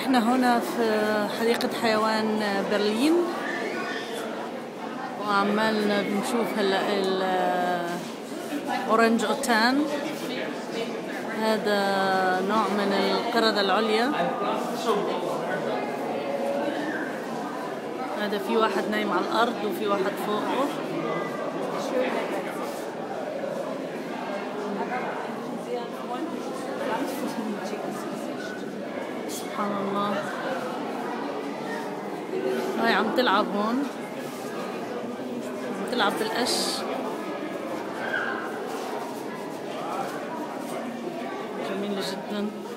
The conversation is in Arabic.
إحنا هنا في حديقة حيوان برلين. وعمال بنشوف هلا الاورنج اوتان. هذا نوع من القردة العليا. هذا في واحد نايم على الأرض وفي واحد فوقه. سبحان الله. هاي عم تلعب هون. عم تلعب بالقش. جميلة جداً.